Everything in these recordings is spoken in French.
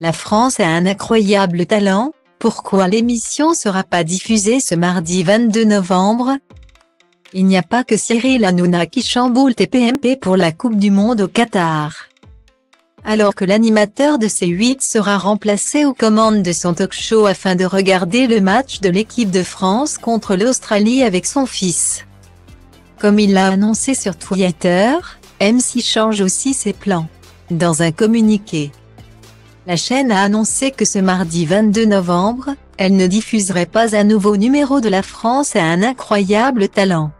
La France a un incroyable talent, pourquoi l'émission sera pas diffusée ce mardi 22 novembre? Il n'y a pas que Cyril Hanouna qui chamboule TPMP pour la Coupe du Monde au Qatar. Alors que l'animateur de C8 sera remplacé aux commandes de son talk show afin de regarder le match de l'équipe de France contre l'Australie avec son fils. Comme il l'a annoncé sur Twitter, MC change aussi ses plans. Dans un communiqué, la chaîne a annoncé que ce mardi 22 novembre, elle ne diffuserait pas un nouveau numéro de La France à un incroyable talent.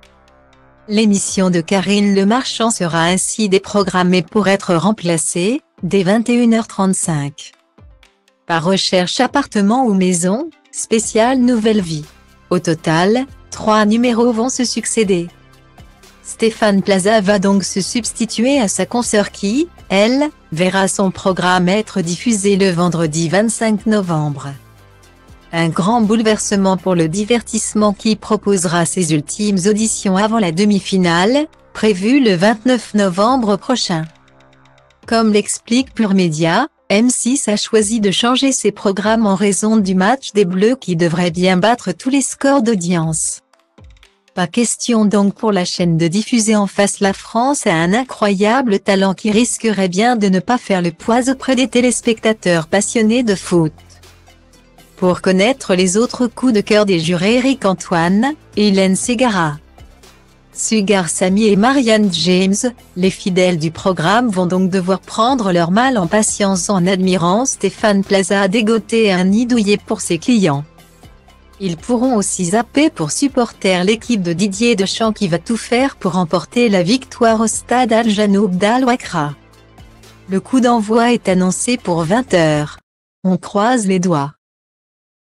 L'émission de Karine Le Marchand sera ainsi déprogrammée pour être remplacée, dès 21h35. Par recherche appartement ou maison, spéciale Nouvelle Vie. Au total, trois numéros vont se succéder. Stéphane Plaza va donc se substituer à sa consoeur qui, elle, verra son programme être diffusé le vendredi 25 novembre. Un grand bouleversement pour le divertissement qui proposera ses ultimes auditions avant la demi-finale, prévue le 29 novembre prochain. Comme l'explique Pure Média, M6 a choisi de changer ses programmes en raison du match des Bleus qui devrait bien battre tous les scores d'audience. Pas question donc pour la chaîne de diffuser en face la France à un incroyable talent qui risquerait bien de ne pas faire le poids auprès des téléspectateurs passionnés de foot. Pour connaître les autres coups de cœur des jurés Eric Antoine, Hélène Segara, Sugar Samy et Marianne James, les fidèles du programme vont donc devoir prendre leur mal en patience en admirant Stéphane Plaza dégoter un nid douillet pour ses clients. Ils pourront aussi zapper pour supporter l'équipe de Didier Deschamps qui va tout faire pour remporter la victoire au stade Al Janoub d'Al Wakra. Le coup d'envoi est annoncé pour 20h. On croise les doigts.